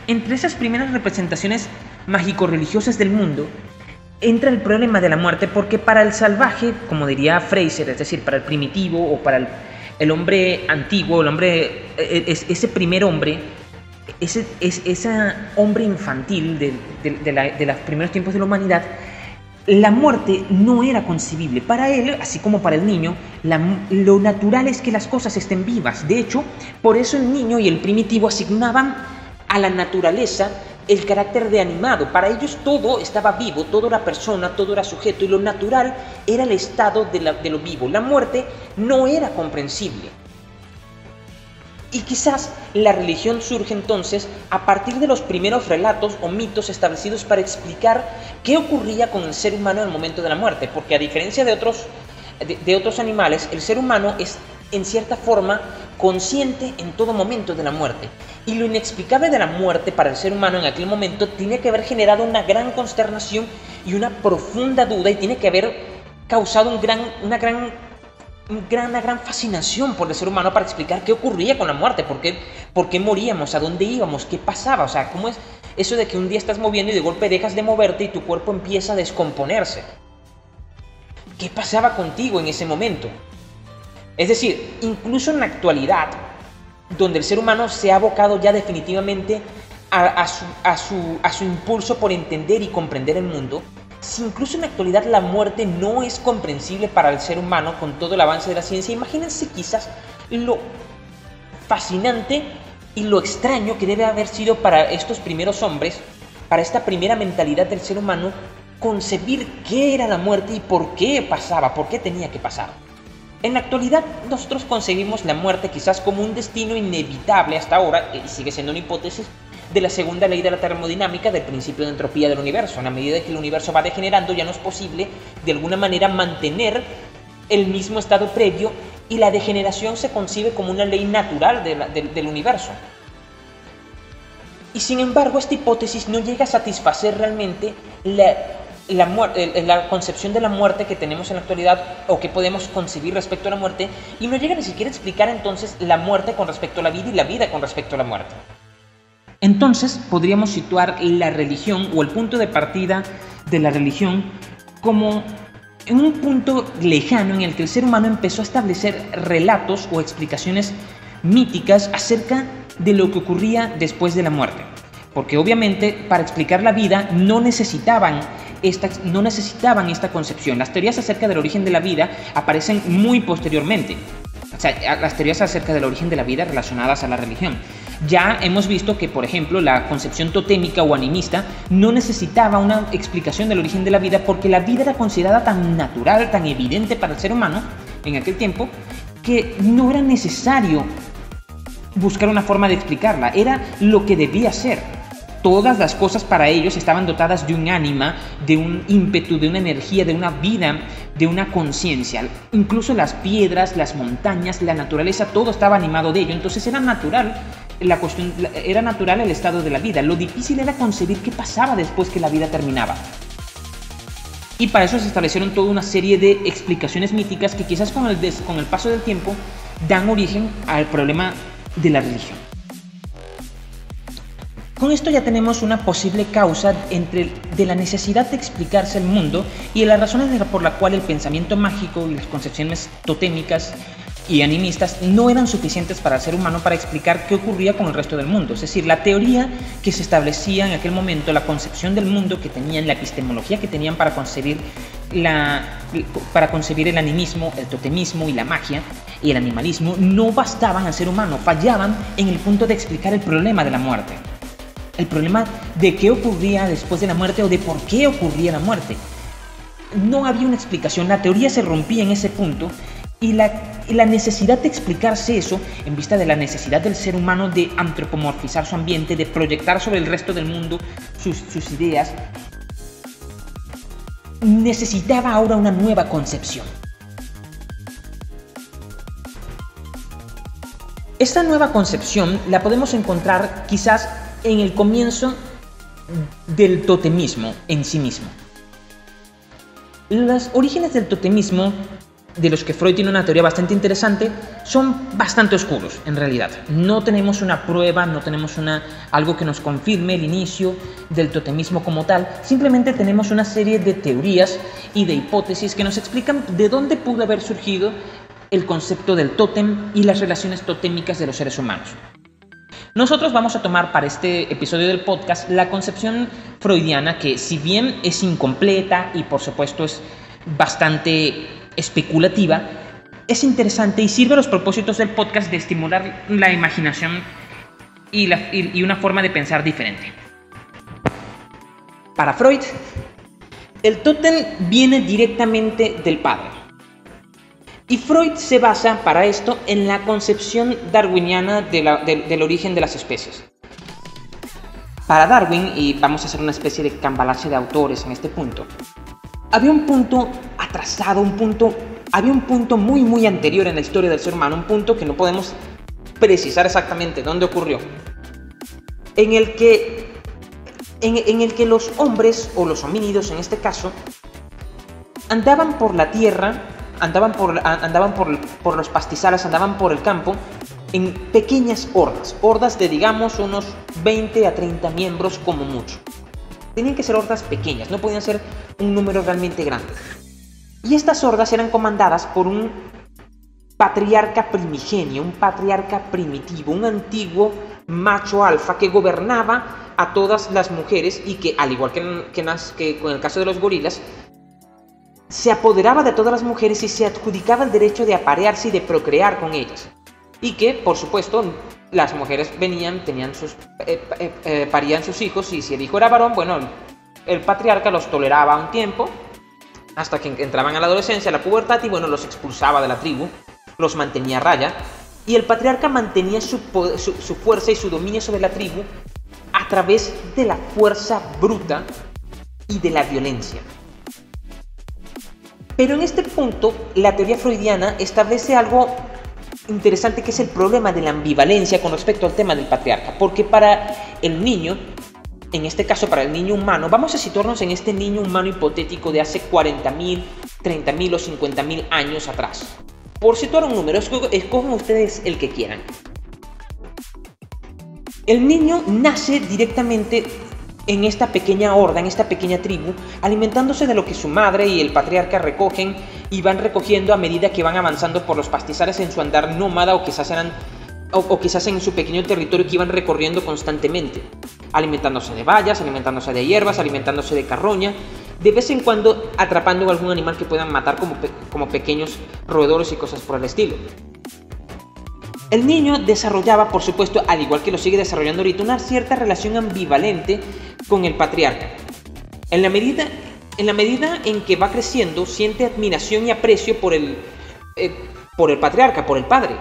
Entre esas primeras representaciones mágico-religiosas del mundo, entra el problema de la muerte porque para el salvaje, como diría Fraser, es decir, para el primitivo o para el, hombre antiguo, el hombre, e, e, ese primer hombre, ese, hombre infantil de, los primeros tiempos de la humanidad la muerte no era concebible. Para él, así como para el niño, lo natural es que las cosas estén vivas. De hecho, por eso el niño y el primitivo asignaban a la naturaleza el carácter de animado. Para ellos todo estaba vivo, todo era persona, todo era sujeto y lo natural era el estado de, de lo vivo. La muerte no era comprensible. Y quizás la religión surge entonces a partir de los primeros relatos o mitos establecidos para explicar qué ocurría con el ser humano en el momento de la muerte, porque a diferencia de otros, de, otros animales, el ser humano es en cierta forma consciente en todo momento de la muerte. Y lo inexplicable de la muerte para el ser humano en aquel momento tiene que haber generado una gran consternación y una profunda duda y tiene que haber causado un gran, una gran una gran fascinación por el ser humano para explicar qué ocurría con la muerte, por qué, por qué moríamos, a dónde íbamos, qué pasaba, o sea, cómo es eso de que un día estás moviendo y de golpe dejas de moverte y tu cuerpo empieza a descomponerse. ¿Qué pasaba contigo en ese momento? Es decir, incluso en la actualidad, donde el ser humano se ha abocado ya definitivamente a, a su impulso por entender y comprender el mundo, si incluso en la actualidad la muerte no es comprensible para el ser humano con todo el avance de la ciencia, imagínense quizás lo fascinante y lo extraño que debe haber sido para estos primeros hombres, para esta primera mentalidad del ser humano, concebir qué era la muerte y por qué pasaba, por qué tenía que pasar. En la actualidad nosotros concebimos la muerte quizás como un destino inevitable hasta ahora, y sigue siendo una hipótesis, de la segunda ley de la termodinámica del principio de entropía del universo. A medida que el universo va degenerando ya no es posible de alguna manera mantener el mismo estado previo y la degeneración se concibe como una ley natural del universo. Y sin embargo esta hipótesis no llega a satisfacer realmente la, la, la, concepción de la muerte que tenemos en la actualidad o que podemos concebir respecto a la muerte y no llega ni siquiera a explicar entonces la muerte con respecto a la vida y la vida con respecto a la muerte. Entonces podríamos situar la religión o el punto de partida de la religión como en un punto lejano en el que el ser humano empezó a establecer relatos o explicaciones míticas acerca de lo que ocurría después de la muerte. Porque obviamente para explicar la vida no necesitaban esta, no necesitaban esta concepción. Las teorías acerca del origen de la vida aparecen muy posteriormente. O sea, las teorías acerca del origen de la vida relacionadas a la religión. Ya hemos visto que, por ejemplo, la concepción totémica o animista no necesitaba una explicación del origen de la vida porque la vida era considerada tan natural, tan evidente para el ser humano en aquel tiempo, que no era necesario buscar una forma de explicarla, era lo que debía ser. Todas las cosas para ellos estaban dotadas de un ánima, de un ímpetu, de una energía, de una vida, de una conciencia. Incluso las piedras, las montañas, la naturaleza, todo estaba animado de ello. Entonces era natural la cuestión, era natural el estado de la vida. Lo difícil era concebir qué pasaba después que la vida terminaba. Y para eso se establecieron toda una serie de explicaciones míticas que quizás con el, con el paso del tiempo dan origen al problema de la religión. Con esto ya tenemos una posible causa entre de la necesidad de explicarse el mundo y de las razones por la cual el pensamiento mágico y las concepciones totémicas y animistas no eran suficientes para el ser humano para explicar qué ocurría con el resto del mundo. Es decir, la teoría que se establecía en aquel momento, la concepción del mundo que tenían, la epistemología que tenían para concebir, la, para concebir el animismo, el totemismo y la magia y el animalismo, no bastaban al ser humano, fallaban en el punto de explicar el problema de la muerte. El problema de qué ocurría después de la muerte o de por qué ocurría la muerte. No había una explicación, la teoría se rompía en ese punto y la, necesidad de explicarse eso, en vista de la necesidad del ser humano de antropomorfizar su ambiente, de proyectar sobre el resto del mundo sus, sus ideas, necesitaba ahora una nueva concepción. Esta nueva concepción la podemos encontrar quizás en el comienzo del totemismo en sí mismo. Los orígenes del totemismo de los que Freud tiene una teoría bastante interesante, son bastante oscuros en realidad. No tenemos una prueba, no tenemos una, algo que nos confirme el inicio del totemismo como tal, simplemente tenemos una serie de teorías y de hipótesis que nos explican de dónde pudo haber surgido el concepto del tótem y las relaciones totémicas de los seres humanos. Nosotros vamos a tomar para este episodio del podcast la concepción freudiana que si bien es incompleta y por supuesto es bastante especulativa, es interesante y sirve a los propósitos del podcast de estimular la imaginación y, una forma de pensar diferente. Para Freud, el tótem viene directamente del padre. Y Freud se basa para esto en la concepción darwiniana del origen de las especies. Para Darwin, y vamos a hacer una especie de cambalache de autores en este punto, había un punto atrasado, un punto, había un punto muy muy anterior en la historia del ser humano, un punto que no podemos precisar exactamente dónde ocurrió, en el que, en el que los hombres, o los homínidos en este caso, andaban por la tierra andaban, por, andaban por, los pastizales, andaban por el campo en pequeñas hordas, hordas de digamos unos 20 a 30 miembros como mucho. Tenían que ser hordas pequeñas, no podían ser un número realmente grande. Y estas hordas eran comandadas por un patriarca primigenio, un patriarca primitivo, un antiguo macho alfa que gobernaba a todas las mujeres y que, al igual que, que, que en el caso de los gorilas, se apoderaba de todas las mujeres y se adjudicaba el derecho de aparearse y de procrear con ellas. Y que, por supuesto, las mujeres venían, tenían sus, eh, eh, eh, parían sus hijos y si el hijo era varón, bueno, el patriarca los toleraba un tiempo hasta que entraban a la adolescencia, a la pubertad y bueno, los expulsaba de la tribu, los mantenía a raya y el patriarca mantenía su, su fuerza y su dominio sobre la tribu a través de la fuerza bruta y de la violencia. Pero en este punto, la teoría freudiana establece algo interesante que es el problema de la ambivalencia con respecto al tema del patriarca, porque para el niño, en este caso para el niño humano, vamos a situarnos en este niño humano hipotético de hace 40.000, 30.000 o 50.000 años atrás. Por situar un número, escogen ustedes el que quieran. El niño nace directamente en esta pequeña horda, en esta pequeña tribu, alimentándose de lo que su madre y el patriarca recogen y van recogiendo a medida que van avanzando por los pastizales en su andar nómada o eran, o, en su pequeño territorio que iban recorriendo constantemente, alimentándose de bayas, alimentándose de hierbas, alimentándose de carroña, de vez en cuando atrapando algún animal que puedan matar como, como pequeños roedores y cosas por el estilo. El niño desarrollaba, por supuesto, al igual que lo sigue desarrollando ahorita, una cierta relación ambivalente con el patriarca. En la medida en, la medida en que va creciendo, siente admiración y aprecio por el, eh, por el patriarca, por el padre.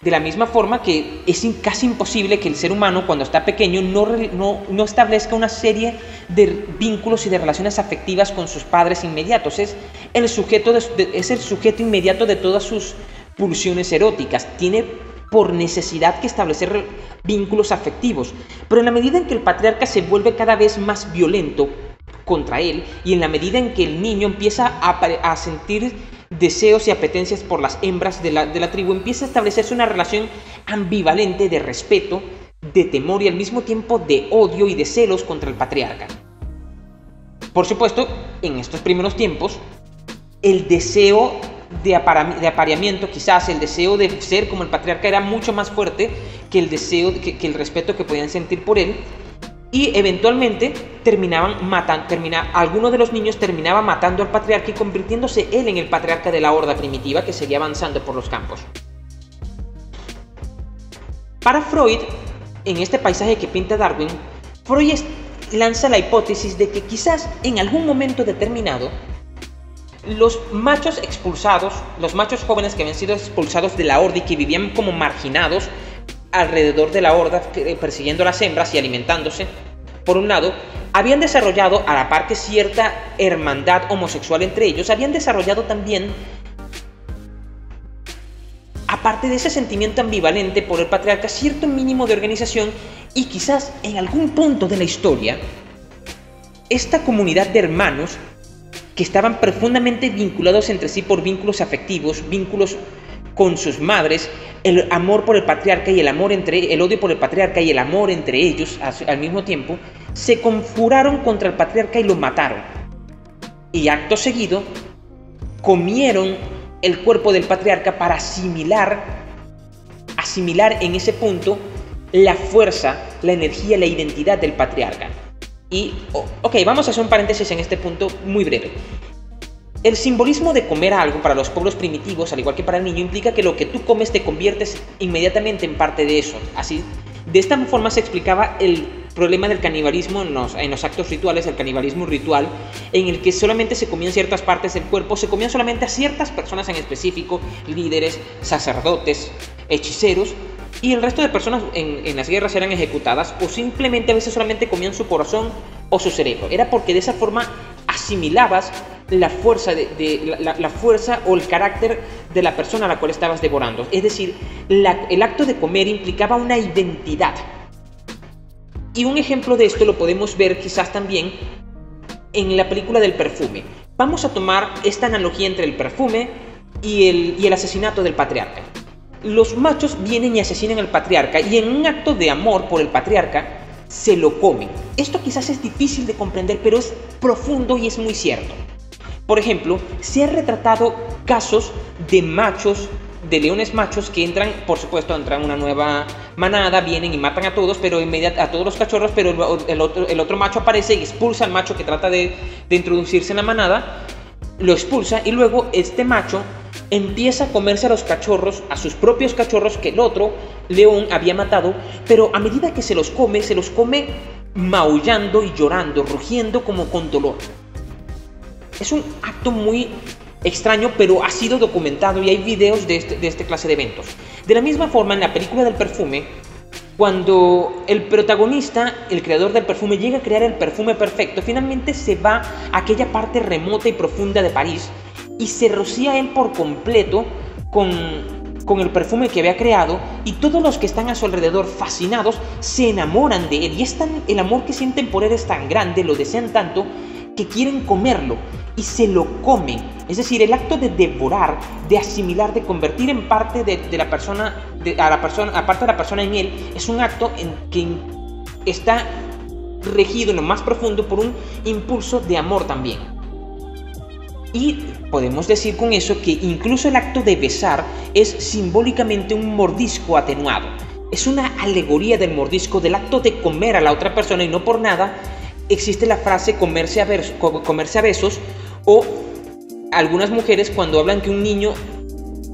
De la misma forma que es casi imposible que el ser humano cuando está pequeño no, no, establezca una serie de vínculos y de relaciones afectivas con sus padres inmediatos. Es el sujeto, es el sujeto inmediato de todas sus pulsiones eróticas. Tiene por necesidad que establecer vínculos afectivos. Pero en la medida en que el patriarca se vuelve cada vez más violento contra él y en la medida en que el niño empieza a, sentir deseos y apetencias por las hembras de la, de la tribu, empieza a establecerse una relación ambivalente de respeto, de temor y al mismo tiempo de odio y de celos contra el patriarca. Por supuesto, en estos primeros tiempos, el deseo de, apareamiento, quizás el deseo de ser como el patriarca era mucho más fuerte que el deseo, que, el respeto que podían sentir por él. Y eventualmente terminaban matando, termina, alguno de los niños terminaba matando al patriarca y convirtiéndose él en el patriarca de la horda primitiva que seguía avanzando por los campos. Para Freud, en este paisaje que pinta Darwin, Freud lanza la hipótesis de que quizás en algún momento determinado los machos expulsados, los machos jóvenes que habían sido expulsados de la horda y que vivían como marginados alrededor de la horda, eh, persiguiendo a las hembras y alimentándose, por un lado, habían desarrollado, a la par que cierta hermandad homosexual entre ellos, habían desarrollado también, aparte de ese sentimiento ambivalente por el patriarca, cierto mínimo de organización y quizás en algún punto de la historia, esta comunidad de hermanos que estaban profundamente vinculados entre sí por vínculos afectivos, vínculos con sus madres, el amor por el patriarca y el amor entre el odio por el patriarca y el amor entre ellos al mismo tiempo, se conjuraron contra el patriarca y lo mataron. Y acto seguido comieron el cuerpo del patriarca para asimilar asimilar en ese punto la fuerza, la energía, la identidad del patriarca. Y, ok, vamos a hacer un paréntesis en este punto muy breve. El simbolismo de comer algo para los pueblos primitivos, al igual que para el niño, implica que lo que tú comes te conviertes inmediatamente en parte de eso. Así, de esta forma se explicaba el problema del canibalismo en los, actos rituales, el canibalismo ritual, en el que solamente se comían ciertas partes del cuerpo, se comían solamente a ciertas personas en específico, líderes, sacerdotes, hechiceros, y el resto de personas en, las guerras eran ejecutadas o simplemente a veces solamente comían su corazón o su cerebro. Era porque de esa forma asimilabas la fuerza, de, la, fuerza o el carácter de la persona a la cual estabas devorando. Es decir, el acto de comer implicaba una identidad. Y un ejemplo de esto lo podemos ver quizás también en la película del perfume. Vamos a tomar esta analogía entre el perfume y el asesinato del patriarca los machos vienen y asesinan al patriarca y en un acto de amor por el patriarca se lo comen. Esto quizás es difícil de comprender, pero es profundo y es muy cierto. Por ejemplo, se han retratado casos de machos, de leones machos que entran, por supuesto, entran una nueva manada, vienen y matan a todos, pero a todos los cachorros, pero el otro, el otro macho aparece y expulsa al macho que trata de introducirse en la manada, lo expulsa y luego este macho empieza a comerse a los cachorros, a sus propios cachorros que el otro león había matado, pero a medida que se los come, se los come maullando y llorando, rugiendo como con dolor. Es un acto muy extraño, pero ha sido documentado y hay videos de este, de este clase de eventos. De la misma forma, en la película del perfume, cuando el protagonista, el creador del perfume, llega a crear el perfume perfecto, finalmente se va a aquella parte remota y profunda de París y se rocía él por completo con, con el perfume que había creado y todos los que están a su alrededor fascinados se enamoran de él y es el amor que sienten por él es tan grande, lo desean tanto que quieren comerlo y se lo comen. Es decir, el acto de devorar, de asimilar, de convertir en parte de, de la persona, de, a la persona, aparte de la persona en él, es un acto en que está regido en lo más profundo por un impulso de amor también. Y podemos decir con eso que incluso el acto de besar es simbólicamente un mordisco atenuado. Es una alegoría del mordisco, del acto de comer a la otra persona y no por nada existe la frase comerse a, besos o algunas mujeres cuando hablan que un niño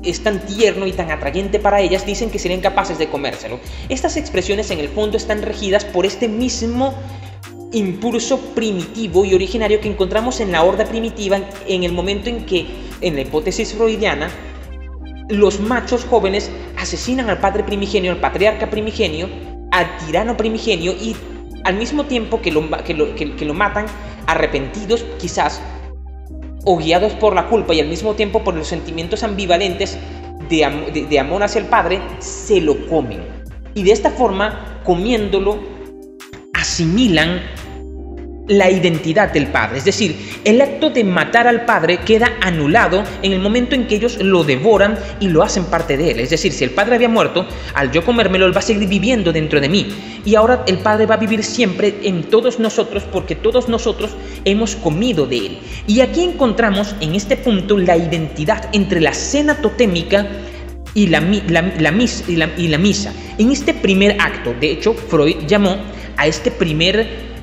es tan tierno y tan atrayente para ellas, dicen que serían capaces de comérselo. Estas expresiones en el fondo están regidas por este mismo impulso primitivo y originario que encontramos en la horda primitiva en el momento en que, en la hipótesis freudiana, los machos jóvenes asesinan al padre primigenio, al patriarca primigenio, al tirano primigenio y al mismo tiempo que lo, que lo, que, lo matan, arrepentidos quizás, o guiados por la culpa y al mismo tiempo por los sentimientos ambivalentes de, de amor hacia el padre, se lo comen. Y de esta forma, comiéndolo, asimilan la identidad del padre. Es decir, el acto de matar al padre queda anulado en el momento en que ellos lo devoran y lo hacen parte de él. Es decir, si el padre había muerto, al yo comérmelo, él va a seguir viviendo dentro de mí. Y ahora el padre va a vivir siempre en todos nosotros porque todos nosotros hemos comido de él. Y aquí encontramos en este punto la identidad entre la cena totémica y la, la, y la misa. En este primer acto, de hecho, Freud llamó a este primer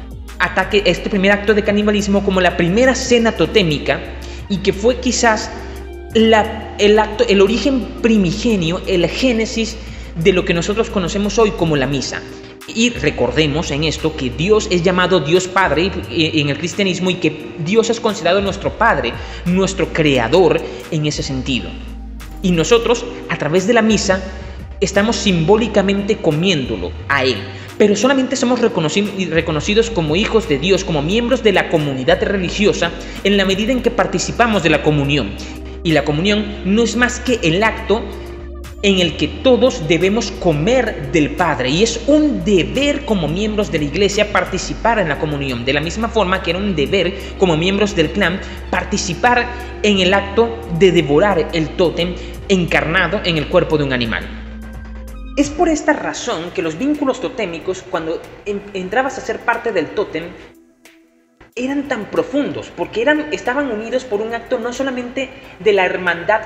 ataque, este primer acto de canibalismo como la primera cena totémica y que fue quizás la, el, acto, el origen primigenio, el génesis de lo que nosotros conocemos hoy como la misa. Y recordemos en esto que Dios es llamado Dios Padre en el cristianismo y que Dios es considerado nuestro Padre, nuestro Creador en ese sentido. Y nosotros, a través de la misa, estamos simbólicamente comiéndolo a Él pero solamente somos reconocidos como hijos de Dios, como miembros de la comunidad religiosa, en la medida en que participamos de la comunión. Y la comunión no es más que el acto en el que todos debemos comer del Padre y es un deber como miembros de la iglesia participar en la comunión, de la misma forma que era un deber como miembros del clan participar en el acto de devorar el tótem encarnado en el cuerpo de un animal. Es por esta razón que los vínculos totémicos, cuando entrabas a ser parte del tótem, eran tan profundos, porque eran, estaban unidos por un acto no solamente de la hermandad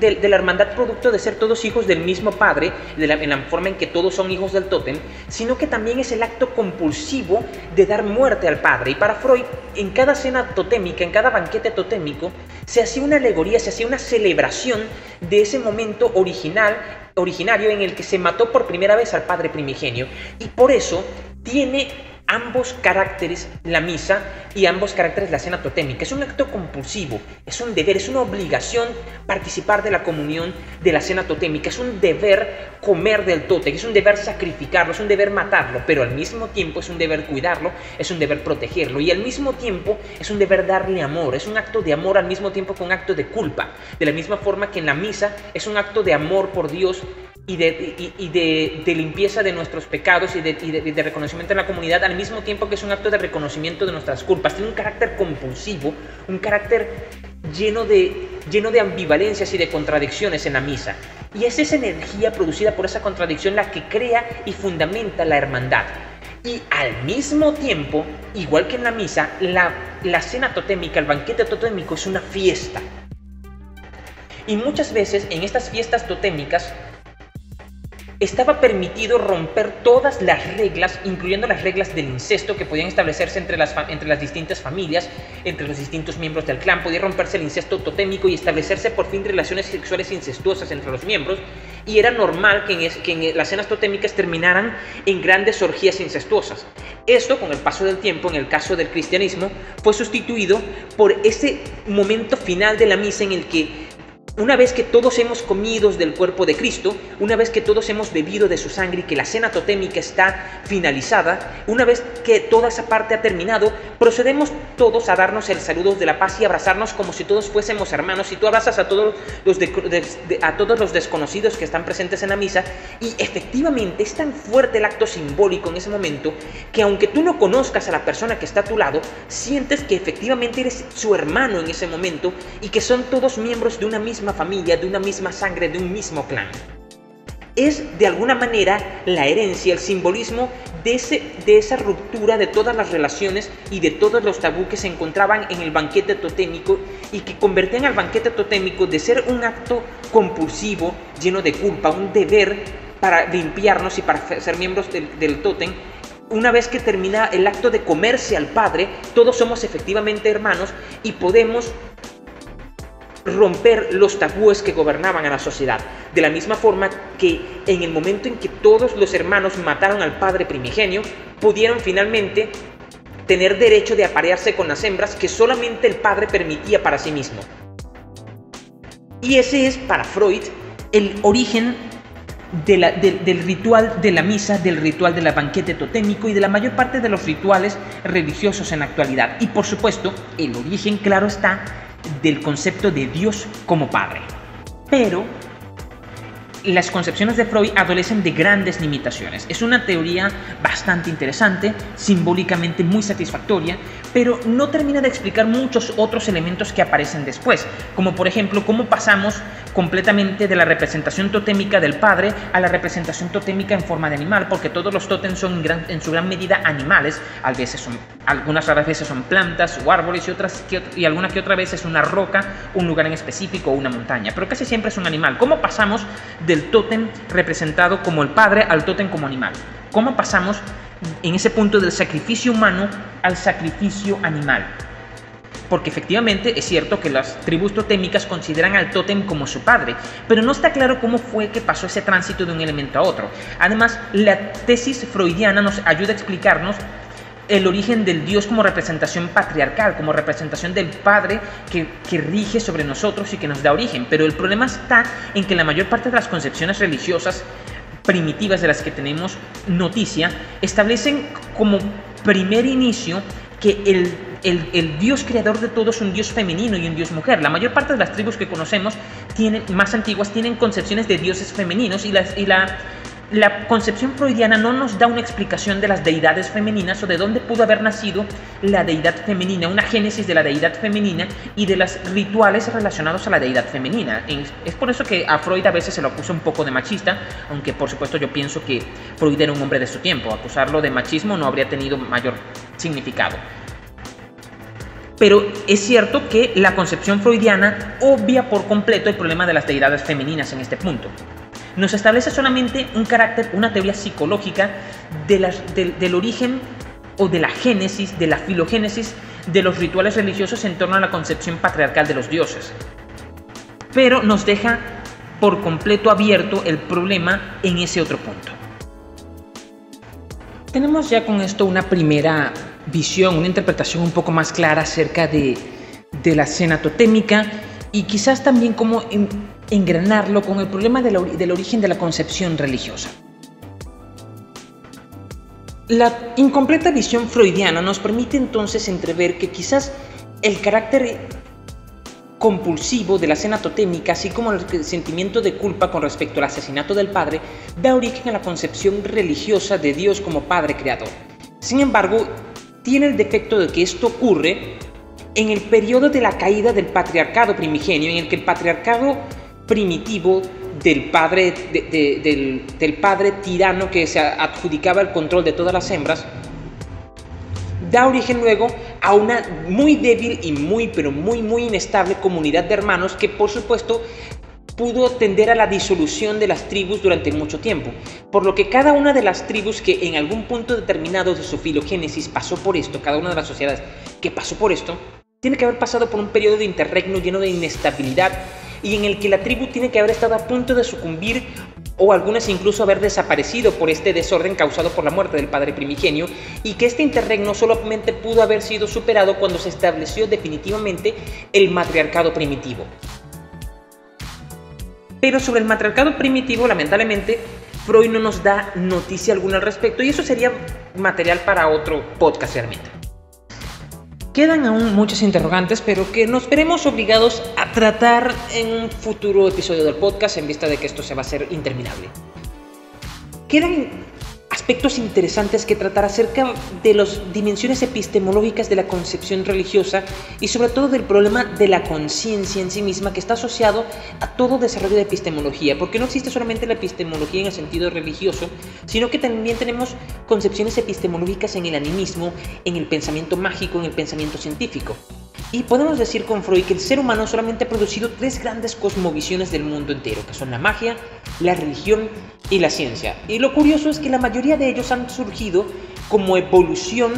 de, la hermandad producto de ser todos hijos del mismo padre, en la forma en que todos son hijos del tótem, sino que también es el acto compulsivo de dar muerte al padre. Y para Freud, en cada cena totémica, en cada banquete totémico, se hacía una alegoría, se hacía una celebración de ese momento original, originario en el que se mató por primera vez al padre primigenio. Y por eso tiene ambos caracteres la misa y ambos caracteres la cena totémica. Es un acto compulsivo, es un deber, es una obligación participar de la comunión de la cena totémica, es un deber comer del tótem, es un deber sacrificarlo, es un deber matarlo, pero al mismo tiempo es un deber cuidarlo, es un deber protegerlo. Y al mismo tiempo es un deber darle amor, es un acto de amor al mismo tiempo que un acto de culpa, de la misma forma que en la misa es un acto de amor por Dios y de, de, limpieza de nuestros pecados y, de, reconocimiento en la comunidad, al mismo tiempo que es un acto de reconocimiento de nuestras culpas. Tiene un carácter compulsivo, un carácter lleno de, lleno de ambivalencias y de contradicciones en la misa. Y es esa energía producida por esa contradicción la que crea y fundamenta la hermandad. Y al mismo tiempo, igual que en la misa, la, la cena totémica, el banquete totémico es una fiesta. Y muchas veces en estas fiestas totémicas estaba permitido romper todas las reglas, incluyendo las reglas del incesto que podían establecerse entre las, entre las distintas familias, entre los distintos miembros del clan. Podía romperse el incesto totémico y establecerse por fin relaciones sexuales incestuosas entre los miembros. Y era normal que en, las cenas totémicas terminaran en grandes orgías incestuosas. Esto, con el paso del tiempo, en el caso del cristianismo, fue sustituido por ese momento final de la misa en el que una vez que todos hemos comido del cuerpo de Cristo, una vez que todos hemos bebido de su sangre y que la cena totémica está finalizada, una vez que toda esa parte ha terminado, procedemos todos a darnos el saludo de la paz y abrazarnos como si todos fuésemos hermanos. Y tú abrazas a todos los, a todos los desconocidos que están presentes en la misa y efectivamente es tan fuerte el acto simbólico en ese momento que aunque tú no conozcas a la persona que está a tu lado, sientes que efectivamente eres su hermano en ese momento y que son todos miembros de una misma familia, de una misma sangre, de un mismo clan. Es de alguna manera la herencia, el simbolismo de, ese, de esa ruptura de todas las relaciones y de todos los tabú que se encontraban en el banquete totémico y que convertían al banquete totémico de ser un acto compulsivo, lleno de culpa, un deber para limpiarnos y para ser miembros del, del una vez que termina el acto de comerse al Padre, todos somos efectivamente hermanos y podemos romper los tabúes que gobernaban a la sociedad. De la misma forma que en el momento en que todos los hermanos mataron al padre primigenio, pudieron finalmente tener derecho de aparearse con las hembras que solamente el padre permitía para sí mismo. Y ese es para Freud el origen del ritual de la misa, del ritual del banquete totémico y de la mayor parte de los rituales religiosos en la actualidad. Y por supuesto, el origen, claro está, del concepto de Dios como Padre. Pero las concepciones de Freud adolecen de grandes limitaciones. Es una teoría bastante interesante, simbólicamente muy satisfactoria, pero no termina de explicar muchos otros elementos que aparecen después, como por ejemplo cómo pasamos completamente de la representación totémica del padre a la representación totémica en forma de animal, porque todos los tótems son en, su gran medida animales, a veces son, algunas raras veces son plantas o árboles y, otras y algunas que otras veces una roca, un lugar en específico o una montaña, pero casi siempre es un animal. ¿Cómo pasamos del tótem representado como el padre al tótem como animal? ¿Cómo pasamos en ese punto del sacrificio humano al sacrificio animal? porque efectivamente es cierto que las tribus totémicas consideran al tótem como su padre, pero no está claro cómo fue que pasó ese tránsito de un elemento a otro. Además, la tesis freudiana nos ayuda a explicarnos el origen del Dios como representación patriarcal, como representación del Padre que, que, rige sobre nosotros y que nos da origen. Pero el problema está en que la mayor parte de las concepciones religiosas primitivas de las que tenemos noticia establecen como primer inicio que el el, Dios creador de todo es un Dios femenino y un Dios mujer. La mayor parte de las tribus que conocemos, tienen, más antiguas, tienen concepciones de dioses femeninos y, y la, la concepción freudiana no nos da una explicación de las deidades femeninas o de dónde pudo haber nacido la deidad femenina, una génesis de la deidad femenina y de los rituales relacionados a la deidad femenina. Es por eso que a Freud a veces se lo acusa un poco de machista, aunque por supuesto yo pienso que Freud era un hombre de su tiempo. Acusarlo de machismo no habría tenido mayor significado. Pero es cierto que la concepción freudiana obvia por completo el problema de las deidades femeninas en este punto. Nos establece solamente un carácter, una teoría psicológica del origen o de la génesis, de la filogénesis de los rituales religiosos en torno a la concepción patriarcal de los dioses. Pero nos deja por completo abierto el problema en ese otro punto. Tenemos ya con esto una primera visión, una interpretación un poco más clara acerca de, la escena totémica y quizás también cómo engranarlo con el problema del origen de la concepción religiosa. La incompleta visión freudiana nos permite entonces entrever que quizás el carácter compulsivo de la escena totémica, así como el sentimiento de culpa con respecto al asesinato del padre, da origen a la concepción religiosa de Dios como Padre Creador. Sin embargo, tiene el defecto de que esto ocurre en el periodo de la caída del patriarcado primigenio, en el que el patriarcado primitivo del padre, del, padre tirano que se adjudicaba el control de todas las hembras, da origen luego a una muy débil y muy, pero muy, muy inestable comunidad de hermanos que por supuesto pudo tender a la disolución de las tribus durante mucho tiempo, por lo que cada una de las tribus que en algún punto determinado de su filogénesis pasó por esto, cada una de las sociedades que pasó por esto, tiene que haber pasado por un periodo de interregno lleno de inestabilidad y en el que la tribu tiene que haber estado a punto de sucumbir o algunas incluso haber desaparecido por este desorden causado por la muerte del padre primigenio y que este interregno solamente pudo haber sido superado cuando se estableció definitivamente el matriarcado primitivo. Pero sobre el matriarcado primitivo, lamentablemente, Freud no nos da noticia alguna al respecto y eso sería material para otro podcast realmente. Quedan aún muchas interrogantes, pero que nos veremos obligados a tratar en un futuro episodio del podcast en vista de que esto se va a hacer interminable. Quedan aspectos interesantes que tratar acerca de las dimensiones epistemológicas de la concepción religiosa y sobre todo del problema de la conciencia en sí misma que está asociado a todo desarrollo de epistemología, porque no existe solamente la epistemología en el sentido religioso, sino que también tenemos concepciones epistemológicas en el animismo, en el pensamiento mágico, en el pensamiento científico. Y podemos decir con Freud que el ser humano solamente ha producido tres grandes cosmovisiones del mundo entero, que son la magia, la religión y la ciencia. Y lo curioso es que la mayoría de ellos han surgido como evolución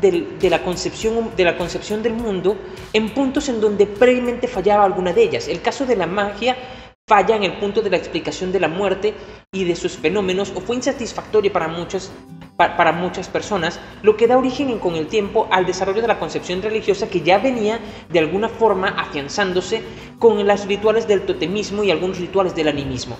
de, la concepción, de la concepción del mundo en puntos en donde previamente fallaba alguna de ellas. El caso de la magia falla en el punto de la explicación de la muerte y de sus fenómenos o fue insatisfactorio para muchos para muchas personas, lo que da origen con el tiempo al desarrollo de la concepción religiosa que ya venía de alguna forma afianzándose con las rituales del totemismo y algunos rituales del animismo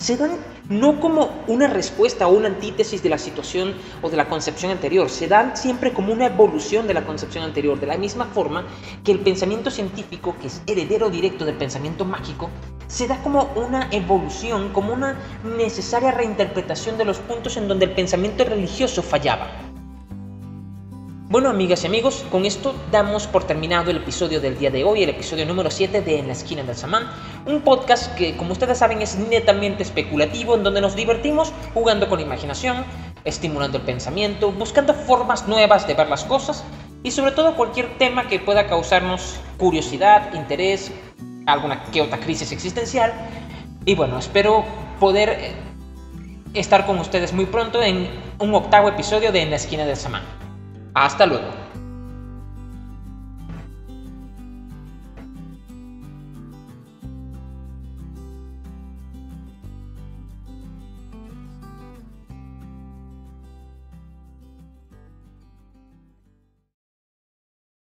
se dan no como una respuesta o una antítesis de la situación o de la concepción anterior, se dan siempre como una evolución de la concepción anterior, de la misma forma que el pensamiento científico, que es heredero directo del pensamiento mágico, se da como una evolución, como una necesaria reinterpretación de los puntos en donde el pensamiento religioso fallaba. Bueno, amigas y amigos, con esto damos por terminado el episodio del día de hoy, el episodio número 7 de En la esquina del samán, un podcast que, como ustedes saben, es netamente especulativo, en donde nos divertimos jugando con la imaginación, estimulando el pensamiento, buscando formas nuevas de ver las cosas y sobre todo cualquier tema que pueda causarnos curiosidad, interés, alguna que otra crisis existencial. Y bueno, espero poder eh, estar con ustedes muy pronto en un octavo episodio de En la esquina del samán. Hasta luego.